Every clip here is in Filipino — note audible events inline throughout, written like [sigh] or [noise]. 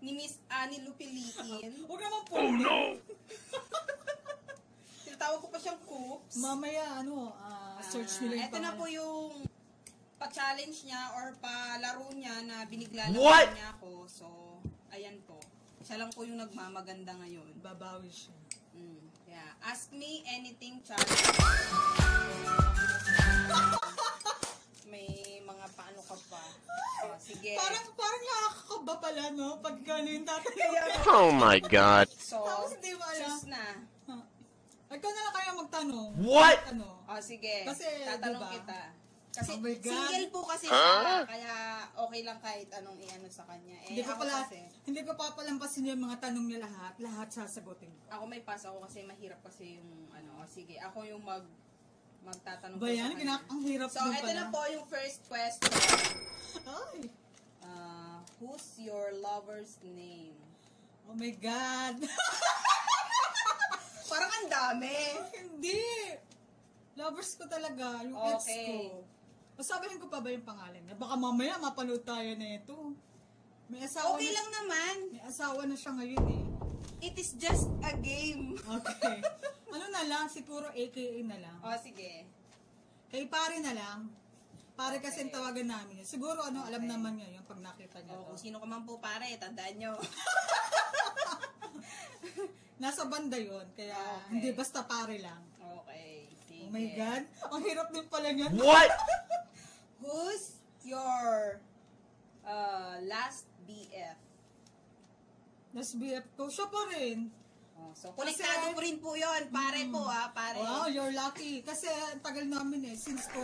ni Miss Annie Lupiliin. Huwag naman po. Oh no! [laughs] Tinatawag ko pa siyang Coops. Mamaya, ano, ah, search nila yung Ito na pangalan. po yung pa-challenge niya or pa-laro niya na binigla lang What? niya ako. So, ayan po. Siya lang po yung nagmamaganda ngayon. Babawi siya. Mm, yeah. Ask me anything challenge. Nakakakaba pala, no? Pag gano'n yung tatanong. [laughs] Oh my god. so, Tapos hindi mo alam. choose na. Ha. Ikaw na lang kaya magtanong. What? Ano? Oh, sige. Kasi, Tatanong diba? kita. Kasi Oh single po kasi siya, kaya okay lang kahit anong iano sa kanya. Eh, Hindi ko pala, kasi, hindi ko papalampasin yung mga tanong niya lahat. Lahat sasagutin ko. ako may pass ako kasi mahirap kasi yung ano, oh, sige, ako yung mag magtatanong Ba yan? ang hirap So, din ito na po yung first question. Ay! Uh, who's your lover's name? Oh my God! [laughs] Parang ang dami. hindi! Lovers ko talaga, yung ex Okay. ko. O sabihin ko pa ba yung pangalan niya? Baka mamaya mapanood tayo na ito. May asawa Okay na, lang naman. May asawa na siya ngayon eh. It is just a game. Okay. [laughs] ano na lang, siguro AKA na lang. Oh, sige. Kay pare na lang. Pare kasi ang tawagan namin. yun. Siguro ano, alam Okay. naman niya yung pag nakita niya Oh, kung sino ka man po pare, tandaan nyo. [laughs] Nasa banda yon kaya Okay. hindi basta pare lang. Okay, sige. Oh my God, ang hirap din pala niyan. What? [laughs] Who's your uh, last BF? Nas BF ko, siya pa rin. Oh, so, konektado po rin po yun. Pare po, ha? Pare. Wow, you're lucky. Kasi ang tagal namin eh, since 2008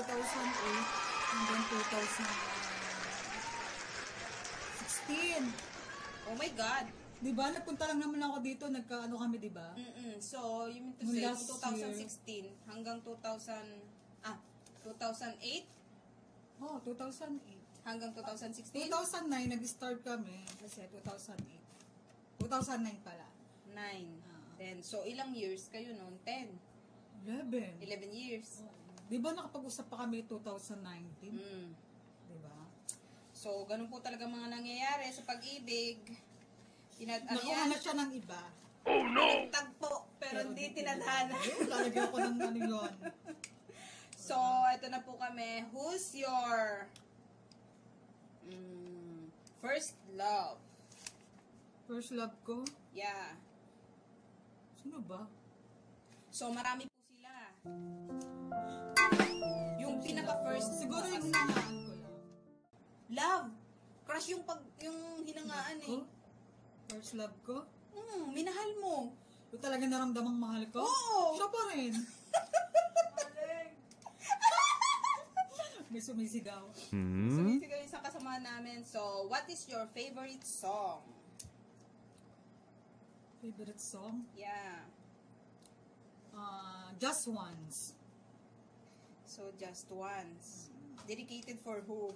hanggang 2016. Oh my God. Di ba? Nagpunta lang naman ako dito, nagka-ano kami, di ba? Mm-mm. So, you mean to say, last 2016 hanggang 2000, ah, 2008 Oh, 2008. hanggang 2016? 2009, nag-start kami. Kasi 2008. 2009 pala. 9. Ah. 10. So, ilang years kayo noon? 10. 11. 11 years. Di ba nakapag-usap pa kami 2019? Mm. Di ba? So, ganun po talaga mga nangyayari sa pag-ibig. Tinad ano Nakuha yan? na siya ng iba. Tagpo, pero, hindi tinadhana. Ayun, lalagyan ko ng ano yun. [laughs] So, ito na po kami. Who's your mm, first love? First love ko? Yeah. Sino ba? So, marami po sila. Yung pinaka-first. Siguro yung hinangaan ko lang. Love. Crush yung pag yung hinangaan eh. Ko? First love ko? Hmm, minahal mo. Yung talaga naramdamang mahal ko? Oo. Siya pa rin. [laughs] May sumisigaw. Hmm? Sumisigaw yung isang kasama namin. So, what is your favorite song? Favorite song? Yeah. Uh, Just Once. So, just once. Dedicated for who?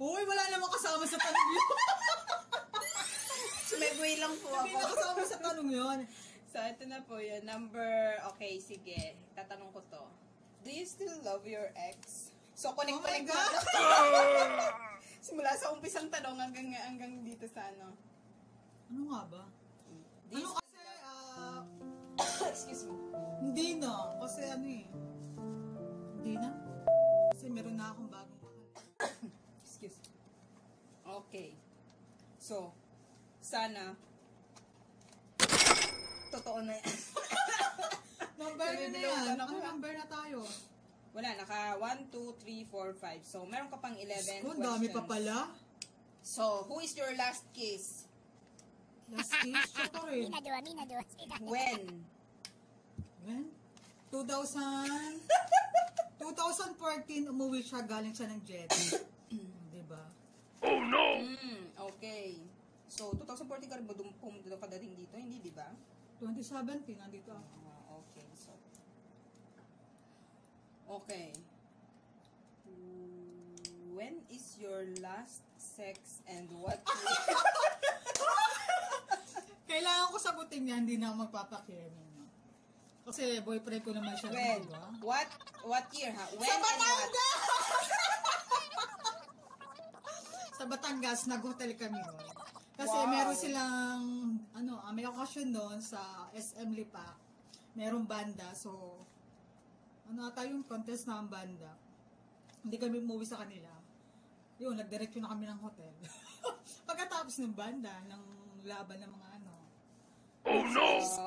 Uy, wala namang kasama sa tanong yun. [laughs] Sumegway lang po Hindi ako. na kasama sa tanong yun. So, ito na po yun. Number, okay, sige. Tatanong ko to. Do you still love your ex? So, connect Oh my connect God! [laughs] Simula sa umpisang tanong hanggang, hanggang dito sa ano. Ano nga ba? You Ano kasi, ah, [coughs] Excuse me. hindi na. Kasi ano eh. Hindi na. Kasi meron na akong bagong mahal. [coughs] Excuse me. Okay. So, sana totoo na yan. [coughs] Number na na yan. ka na ka. number na tayo? Wala, naka 1, 2, 3, 4, 5. So, meron ka pang 11 Oh, dami pa questions. pala. So, who is your last kiss? Last case, siya pa rin. When? When? 2000... 2014, [laughs] umuwi siya, galing siya ng jetty. [coughs] diba? Oh, no! Mm, okay. So, 2014 ka rin ba pumunta ka dating dito, hindi, di ba? 2017, nandito ako. Uh, okay, so... Okay. When is your last sex and what... [laughs] Kailangan ko sagutin niya, hindi na ako magpapakiamin. Kasi boyfriend ko naman siya. When? Diba? What? What year, ha? When Sa? Batangas! [laughs] Sa Batangas, nag-hotel kami. No? meron silang, ano, ah, may okasyon doon sa SM Lipa. Merong banda, so, ano ata yung contest na ang banda. Hindi kami umuwi sa kanila. Yun, nagdiretso na kami ng hotel. [laughs] Pagkatapos ng banda, ng laban ng mga ano. So,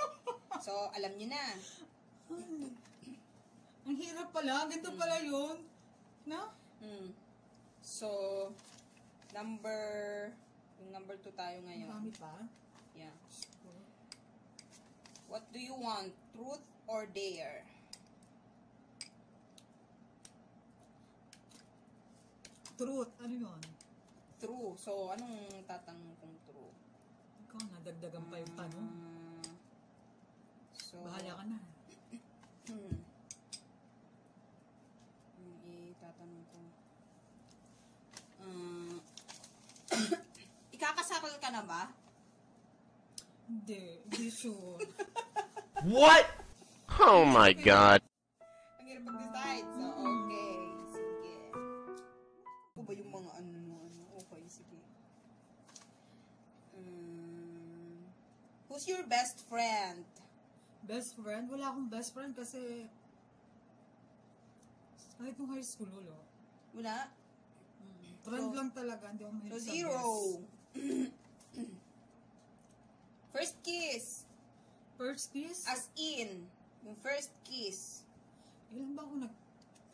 [laughs] so, alam niyo na. Ang hirap pala, ganito pala yun. No? Hmm. So, number, yung number 2 tayo ngayon. Marami pa. Yeah. What do you want? Truth or dare? Truth, ano yun? True. So, anong tatanong kong true? Ikaw na, dagdagan pa yung tanong. So, Bahala ka na. [clears throat] Hmm. Hmm, itatanong ko. Ah, [clears throat] ikakasakal ka na ba? Hindi, hindi sure. What? Oh my god. Ang hirap mag-decide. Who's your best friend? Best friend? Wala akong best friend kasi kahit nung high school, ulo. Wala? Friend So- lang talaga, hindi ako So, mahilig sa zero. [clears throat] First kiss. First kiss? As in, yung first kiss. Ilan ba ako nag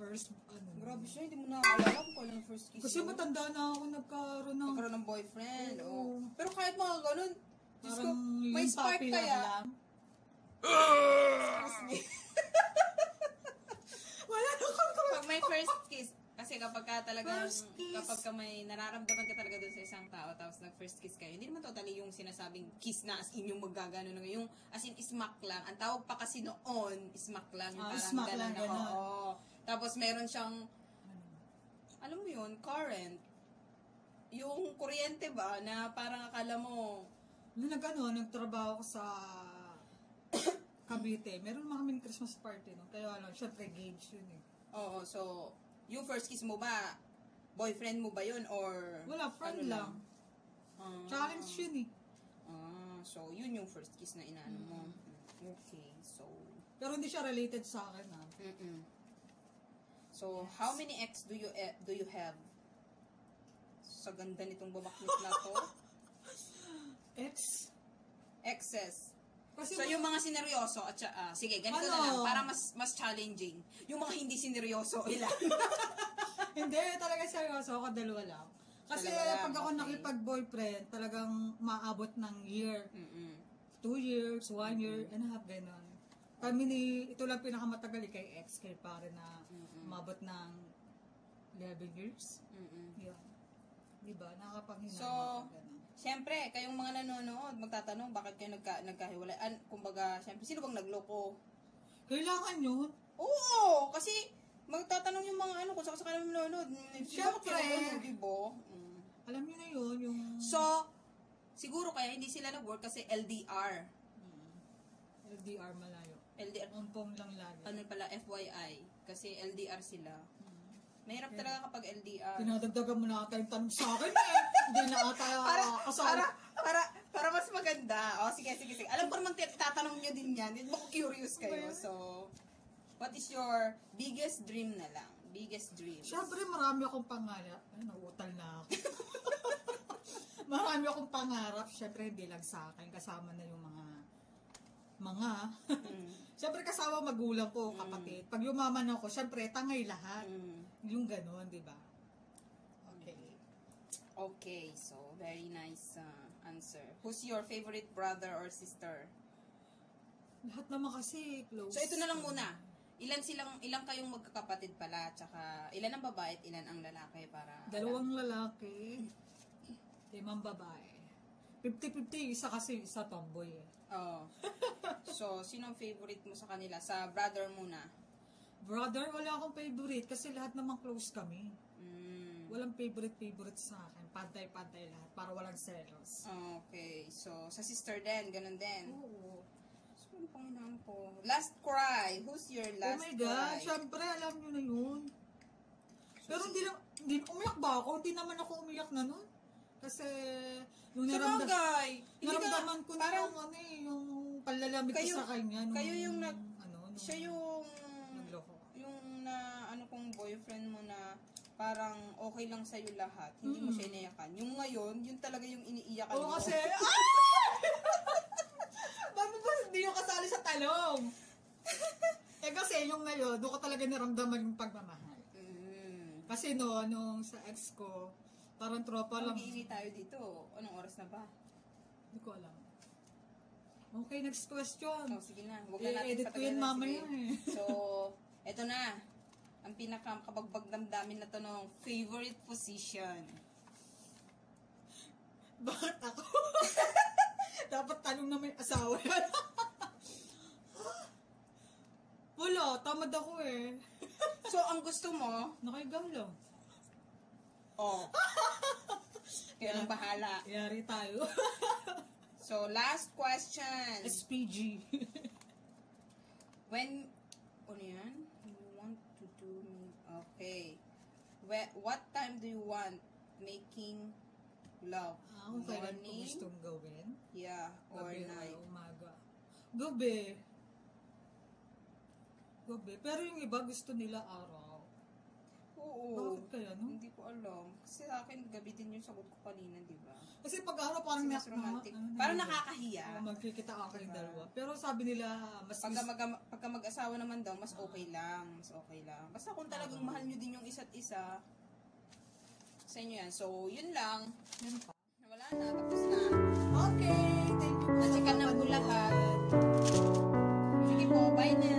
first ano? Grabe siya, hindi mo na alala kung kailan yung first kiss Kasi mo. matanda na ako nagkaroon ng Nagkaroon ng boyfriend. Oo. Oh. Pero kahit mga ganun, Diyos ko, may yung spark puppy love kaya. lang. [laughs] Wala na akong Pag may first kiss, kasi kapag ka kiss. kapag ka may nararamdaman ka talaga dun sa isang tao, tapos nag-first kiss kayo, hindi naman totally yung sinasabing kiss na as in yung magagano na yung as in smack lang. Ang tawag pa kasi noon, smack lang. Yung Ah, parang smack lang, na, ganun. oo. Tapos meron siyang, alam mo yun, current. Yung kuryente ba, na parang akala mo, Nung nag ano, nagtrabaho ko sa Cavite, meron naman kaming Christmas party, no? Kaya ano, syempre gauge yun eh. oo, so, yung first kiss mo ba, boyfriend mo ba yun, or, Wala, friend ano lang. Ah. Challenge yun eh. Ah, so yun yung first kiss na inaano mo. Mm. Okay, so Pero hindi siya related sa akin ah. mm So, how many ex do you eh, do you have? Sa ganda nitong babaknit na to. [laughs] Ex? Exes. Kasi So, yung mga sineryoso at ah, sige, ganito na Ano? lang, para mas mas challenging. Yung mga hindi sineryoso, [laughs] ilan? Hindi, talaga seryoso ako, dalawa lang. Kasi Dalawa lang, pag ako okay. nakipag-boyfriend, talagang maabot ng year. Mm-mm. Two years, one year and a half, gano'n. Kami ni, ito lang pinakamatagal eh, kay ex, kay pare na umabot ng 11 years. Mm-mm. Yun. Diba? Nakakapanghinayang So, ganun. Siyempre, kayong mga nanonood, magtatanong bakit kayo nagka, nagkahiwalayan. Kumbaga, siyempre, sino bang nagloko? Kailangan yun. Oo, kasi magtatanong yung mga ano kung saan saan kami nanonood. Siyempre. Di ba? Mm. Alam niyo na yun, yung... So, siguro kaya hindi sila nag-work kasi LDR. Mm. LDR malayo. LDR, Umpong lang lagi. ano pala, FYI. Kasi LDR sila. Mahirap talaga kapag LDR. Pinadagdagan mo na ata yung tanong sa akin eh. Hindi na ata [laughs] Para, kasama. para, para, para mas maganda. O, sige, sige, sige. Alam ko naman tatanong nyo din yan. Hindi mo curious kayo. So, what is your biggest dream na lang? Biggest dream. Siyempre, marami akong pangarap. Ay, nauutal na ako. [laughs] marami akong pangarap. Siyempre, hindi lang sa akin. Kasama na yung mga mga. Mm. [laughs] siyempre, kasama magulang ko, kapatid. Pag yumaman ako, siyempre, tangay lahat. Mm. Yung ganon, di ba? Okay. Okay, so very nice uh, answer. Who's your favorite brother or sister? Lahat naman kasi close. So ito na lang muna. Ilan silang ilang kayong magkakapatid pala tsaka ilan ang babae at ilan ang lalaki para Dalawang lalaki, limang babae. 50-50, isa kasi, isa tomboy eh. Oh. [laughs] So sino ang favorite mo sa kanila? Sa brother muna. Brother, wala akong favorite kasi lahat naman close kami. Mm. Walang favorite-favorite sa akin. Pantay-pantay lahat para walang selos. Okay. So sa sister din, ganun din. Oo. So ano pang inaam ko? Last cry. Who's your Oh last my God, cry? syempre alam nyo na yun. Pero hindi lang, hindi, umiyak ba ako? Hindi naman ako umiyak na nun. Kasi, yung Sa naramdam, bagay, hindi ka, naramdaman ko na parang yung, ano eh, yung palalamig ko Kayo- sa kanya. Nung, kayo yung nag, ano, nung, siya yung. Yung na, ano kong boyfriend mo na, parang okay lang sa'yo lahat. Hindi mo Mm. siya iniyakan. Yung ngayon, yun talaga yung iniiyakan Oo, mo. kasi, [laughs] Bakit ba hindi yung kasali sa talong? eh kasi yung ngayon, doon ko talaga naramdaman yung pagmamahal. Mm. Kasi no, nung sa ex ko, parang tropa lang. Mag-iinit tayo dito. Anong oras na ba? Hindi ko alam. Okay, next question. Oh, sige na. Huwag na natin I-edit ko patagalin. mamaya Sige. eh. So, eto na. Ang pinakakabagbag damdamin na tanong, favorite position. [laughs] Bakit ako? [laughs] Dapat tanong na may asawa yan. [laughs] Wala, tamad ako eh. So, ang gusto mo, Nakaigam lang. oh. Kaya nang bahala. Yari tayo. So, last question. SPG. When, ano yan? You want to do me, okay. What time do you want making love? Ah, kung kailan ko Morning? gustong gawin. Yeah, or Gabi night. umaga. Gabi. Gabi. Pero yung iba gusto nila araw. Oo. Bakit kaya, no? Hindi ko alam. Kasi sa akin, gabi din yung sagot ko kanina, di ba? Kasi pag araw, parang Kasi mas na- romantic. ano, ano, Parang nakakahiya. Oh, magkikita ako kayong Diba? dalawa. Pero sabi nila, mas Pagka, mag, pagka mag-asawa naman daw, mas okay ah. lang. Mas okay lang. Basta kung talagang mahal nyo din yung isa't isa, sa inyo yan. So, yun lang. Meron pa. Wala na. Tapos na. Okay, thank you po. sa Natsikan na po lahat. Sige po, bye na.